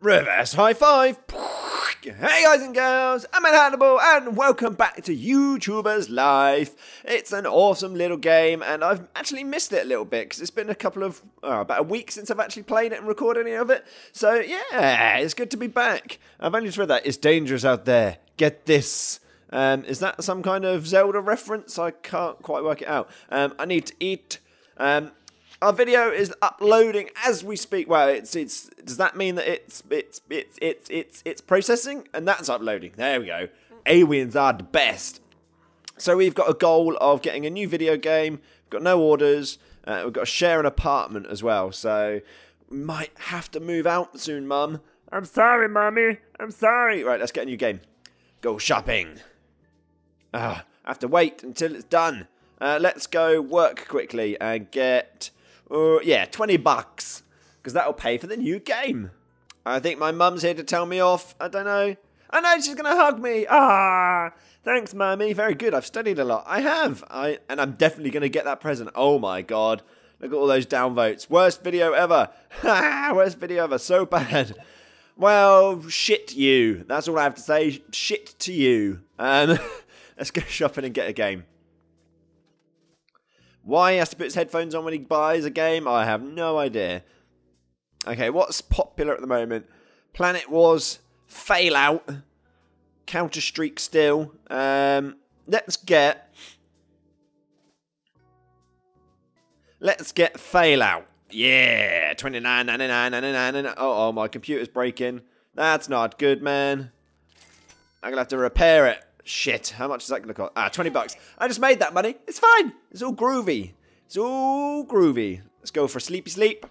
Reverse high five. Hey guys and girls, I'm Inhandable and welcome back to YouTubers Life. It's an awesome little game and I've actually missed it a little bit because it's been a couple of, oh, about a week since I've actually played it and recorded any of it. So yeah, it's good to be back. I've only just read that. It's dangerous out there. Get this. Um, is that some kind of Zelda reference? I can't quite work it out. Um, I need to eat. Um, our video is uploading as we speak. Well, it's it's. Does that mean that it's it's it's it's it's it's processing and that's uploading? There we go. Aliens are the best. So we've got a goal of getting a new video game. We've got no orders. Uh, we've got to share an apartment as well. So we might have to move out soon, Mum. I'm sorry, Mummy. I'm sorry. Right, let's get a new game. Go shopping. Ah, I have to wait until it's done. Uh, let's go work quickly and get uh, yeah, 20 bucks. Because that'll pay for the new game. I think my mum's here to tell me off. I don't know. I know she's going to hug me. Ah, thanks, mummy. Very good. I've studied a lot. I have. I And I'm definitely going to get that present. Oh, my God. Look at all those downvotes. Worst video ever. Worst video ever. So bad. Well, shit you. That's all I have to say. Shit to you. Um, let's go shopping and get a game. Why he has to put his headphones on when he buys a game, I have no idea. Okay, what's popular at the moment? Planet Wars, Fail Out, Counter Strike still. Um, let's get. Let's get Fail Out. Yeah, twenty nine ninety nine ninety nine. Oh, oh, my computer's breaking. That's not good, man. I'm gonna have to repair it. Shit, how much is that going to cost? Ah, 20 bucks. I just made that money. It's fine. It's all groovy. It's all groovy. Let's go for a sleepy sleep.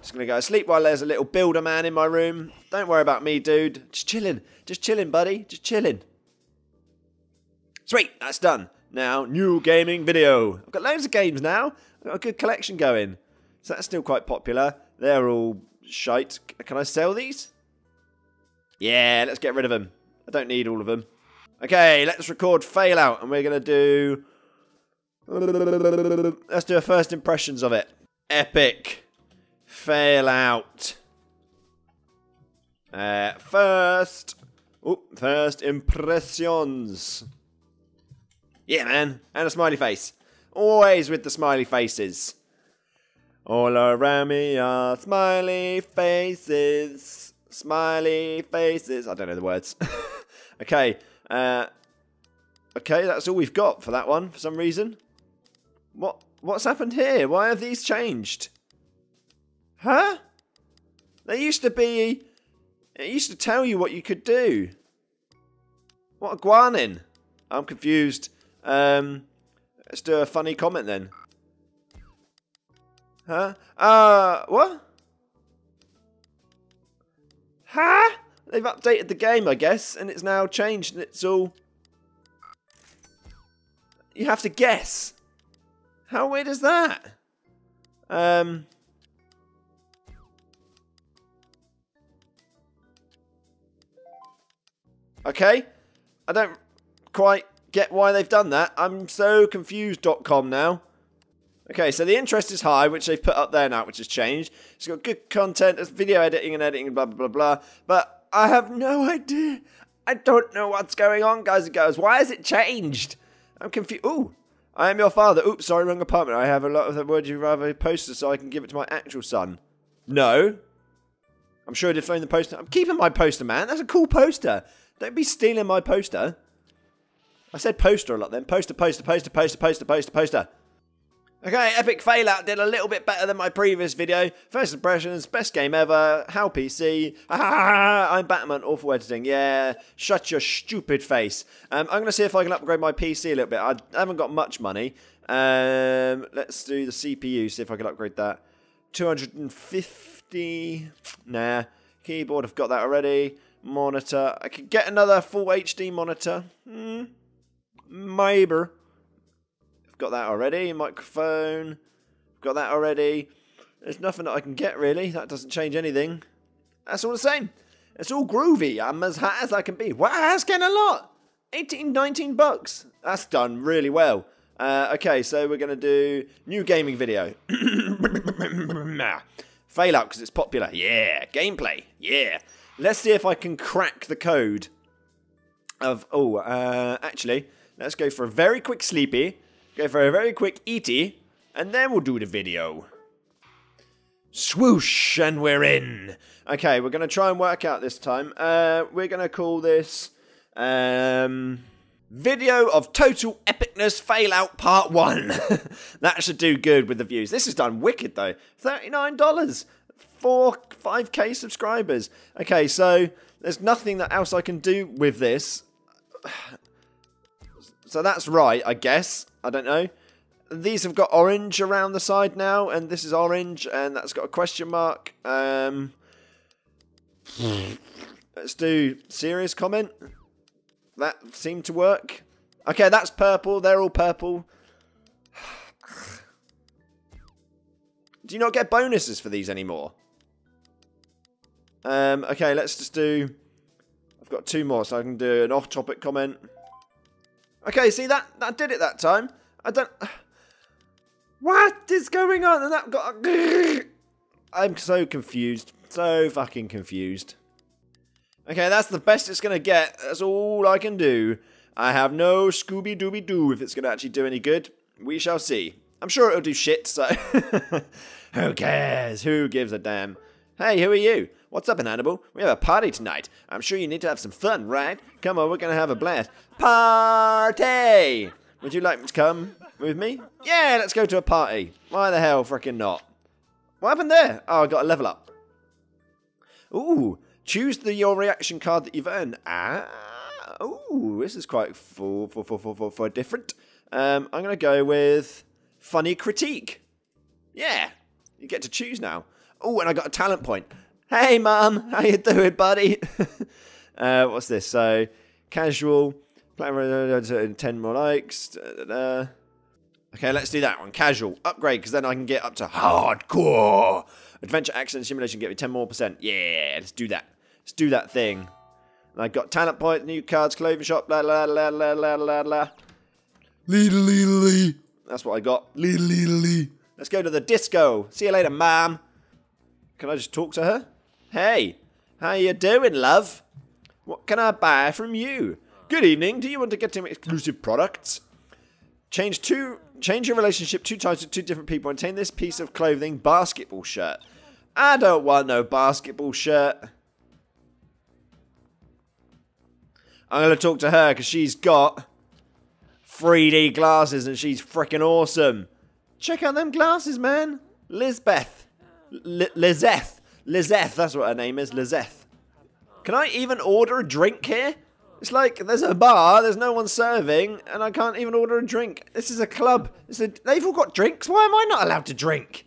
Just to go to sleep while there's a little builder man in my room. Don't worry about me, dude. Just chilling. Just chilling, buddy. Just chilling. Sweet, that's done. Now, new gaming video. I've got loads of games now. I've got a good collection going. So that's still quite popular. They're all shite. Can I sell these? Yeah, let's get rid of them. I don't need all of them. Okay, let's record fail out, and we're going to do... Let's do a first impressions of it. Epic. Fail out. Uh, first... Oh, first impressions. Yeah, man. And a smiley face. Always with the smiley faces. All around me are smiley faces. Smiley faces. I don't know the words. okay. Uh, okay, that's all we've got for that one for some reason. What? What's happened here? Why have these changed? Huh? They used to be... It used to tell you what you could do. What a guanin. I'm confused. Um, let's do a funny comment then. Huh? Uh, what? Huh? They've updated the game, I guess, and it's now changed and it's all... You have to guess. How weird is that? Um... Okay. I don't quite get why they've done that. I'm so confused.com now. Okay, so the interest is high, which they've put up there now, which has changed. It's got good content, it's video editing and editing, blah, blah, blah, blah. But I have no idea. I don't know what's going on, guys and girls. Why has it changed? I'm confused. Ooh, I am your father. Oops, sorry, wrong apartment. I have a lot of the Would You Rather poster so I can give it to my actual son. No. I'm sure I did find the poster. I'm keeping my poster, man. That's a cool poster. Don't be stealing my poster. I said poster a lot then. Poster, poster, poster, poster, poster, poster, poster. Okay, Epic Fail Out did a little bit better than my previous video. First impressions, best game ever, how PC. I'm Batman, awful editing. Yeah, shut your stupid face. Um, I'm going to see if I can upgrade my PC a little bit. I haven't got much money. Um, let's do the CPU, see if I can upgrade that. 250. Nah. Keyboard, I've got that already. Monitor. I could get another full HD monitor. Hmm. Maybe. Got that already. Microphone. Got that already. There's nothing that I can get really. That doesn't change anything. That's all the same. It's all groovy. I'm as hot as I can be. Wow, that's getting a lot. 18, 19 bucks. That's done really well. Uh, okay, so we're going to do new gaming video. Fail out because it's popular. Yeah. Gameplay. Yeah. Let's see if I can crack the code of. Oh, uh, actually, let's go for a very quick sleepy. Go for a very quick eaty, and then we'll do the video. Swoosh, and we're in. Okay, we're going to try and work out this time. Uh, we're going to call this um, Video of Total Epicness Fail Out Part 1. that should do good with the views. This is done wicked though. $39. 4, 5k subscribers. Okay, so there's nothing that else I can do with this. So that's right, I guess. I don't know. These have got orange around the side now, and this is orange, and that's got a question mark. Um, let's do serious comment. That seemed to work. Okay, that's purple. They're all purple. Do you not get bonuses for these anymore? Um, okay, let's just do... I've got two more, so I can do an off-topic comment. Okay, see, that, that did it that time. I don't... What is going on? And that got... I'm so confused. So fucking confused. Okay, that's the best it's to get. That's all I can do. I have no Scooby-Dooby-Doo if it's to actually do any good. We shall see. I'm sure it'll do shit, so... who cares? Who gives a damn? Hey, who are you? What's up, Inhandable? We have a party tonight. I'm sure you need to have some fun, right? Come on, we're to have a blast. Party! Would you like to come with me? Yeah, let's go to a party. Why the hell freaking not? What happened there? Oh, I got a level up. Ooh, choose the your reaction card that you've earned. Ah, ooh, this is quite for for for for, for different. Um, I'm gonna go with funny critique. Yeah, you get to choose now. Oh, and I got a talent point. Hey, mum, how you doing, buddy? uh, what's this? So, casual, uh, uh, uh, ten more likes. Da, da, da. Okay, let's do that one. Casual, upgrade, because then I can get up to hardcore. Adventure, action, simulation, get me 10 more percent. Yeah, let's do that. Let's do that thing. And I got talent point, new cards, clothing shop, blah, blah, blah, blah, blah, blah, blah. Leedle, leedle, That's what I got. Leedle, leedle, Let's go to the disco. See you later, ma'am. Can I just talk to her? Hey, how you doing, love? What can I buy from you? Good evening. Do you want to get some exclusive products? Change two. Change your relationship two times to two different people. and Obtain this piece of clothing, basketball shirt. I don't want no basketball shirt. I'm to talk to her because she's got 3D glasses and she's freaking awesome. Check out them glasses, man. Lizbeth. Lizeth. Lizeth, that's what her name is, Lizeth. Can I even order a drink here? It's like there's a bar, there's no one serving, and I can't even order a drink. This is a club. A, they've all got drinks. Why am I not allowed to drink?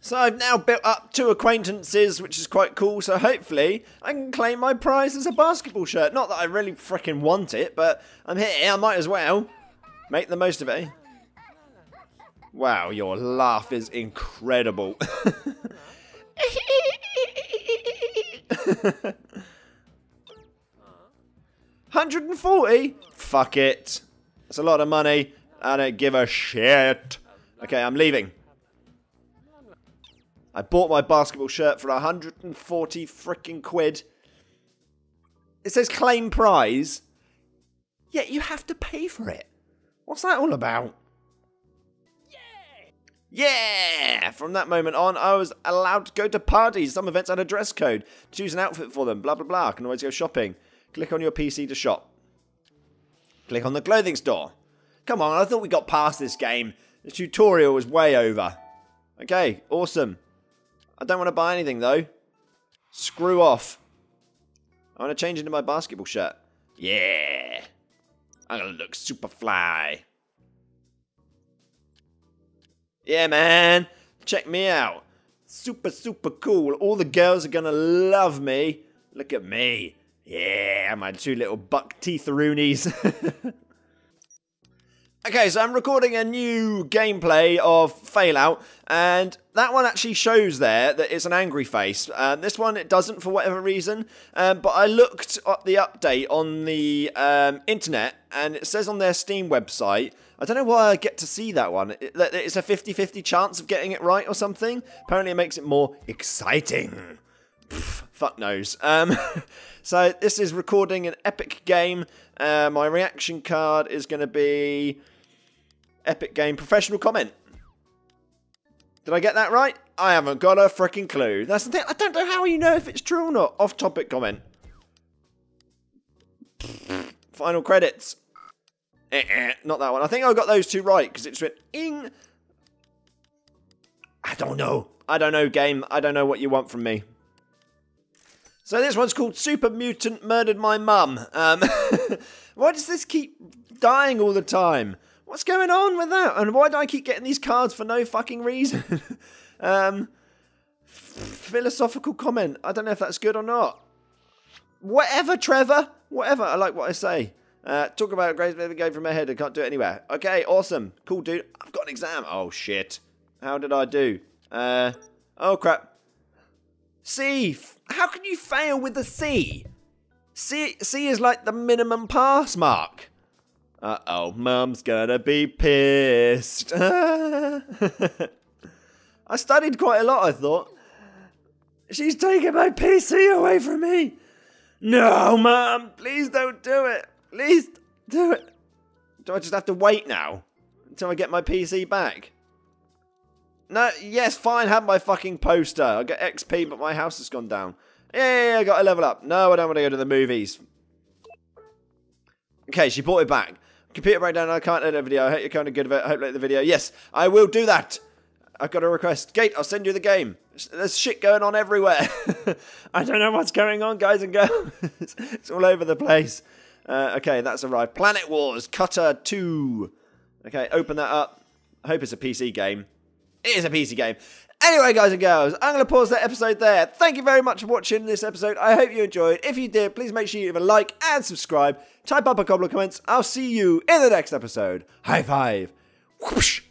So I've now built up two acquaintances, which is quite cool. So hopefully I can claim my prize as a basketball shirt. Not that I really freaking want it, but I'm here. I might as well make the most of it. Wow, your laugh is incredible. 140? Fuck it. That's a lot of money. I don't give a shit. Okay, I'm leaving. I bought my basketball shirt for 140 freaking quid. It says claim prize. Yet you have to pay for it. What's that all about? Yeah! From that moment on, I was allowed to go to parties. Some events had a dress code. Choose an outfit for them. Blah, blah, blah. I can always go shopping. Click on your PC to shop. Click on the clothing store. Come on, I thought we got past this game. The tutorial was way over. Okay, awesome. I don't want to buy anything though. Screw off. I want to change into my basketball shirt. Yeah. I'm to look super fly. Yeah, man. Check me out. Super, super cool. All the girls are to love me. Look at me. Yeah, my two little buck teeth roonies. okay, so I'm recording a new gameplay of Failout, and that one actually shows there that it's an angry face. Um, this one, it doesn't for whatever reason, um, but I looked at the update on the um, internet, and it says on their Steam website, I don't know why I get to see that one. It's a 50-50 chance of getting it right or something. Apparently it makes it more exciting. Pff, fuck knows. Um, so this is recording an epic game. Uh, my reaction card is going to be epic game professional comment. Did I get that right? I haven't got a freaking clue. That's the thing. I don't know how you know if it's true or not. Off topic comment. Final credits. Eh, eh, not that one. I think I got those two right because it's written ing. I don't know. I don't know, game. I don't know what you want from me. So this one's called Super Mutant Murdered My Mum. Um, why does this keep dying all the time? What's going on with that? And why do I keep getting these cards for no fucking reason? um, philosophical comment. I don't know if that's good or not. Whatever, Trevor. Whatever. I like what I say. Uh, talk about great bit game from my head. I can't do it anywhere. Okay, awesome. Cool, dude. I've got an exam. Oh, shit. How did I do? Uh, oh, crap. C. How can you fail with a C? C, C is like the minimum pass mark. Uh-oh, Mum's gonna be pissed. I studied quite a lot, I thought. She's taking my PC away from me. No, Mum, please don't do it. Please do it. Do I just have to wait now until I get my PC back? No, yes, fine, have my fucking poster. I get XP, but my house has gone down. Yeah, I got to level up. No, I don't want to go to the movies. Okay, she brought it back. Computer breakdown, I can't edit a video. I hope you're kind of good of it. I hope you like the video. Yes, I will do that. I've got a request. Gate, I'll send you the game. There's shit going on everywhere. I don't know what's going on, guys and girls. it's all over the place. Uh, okay, that's arrived. Planet Wars Cutter 2. Okay, open that up. I hope it's a PC game. It is a PC game. Anyway, guys and girls, I'm going to pause that episode there. Thank you very much for watching this episode. I hope you enjoyed. If you did, please make sure you leave a like and subscribe. Type up a couple of comments. I'll see you in the next episode. High five. Whoosh.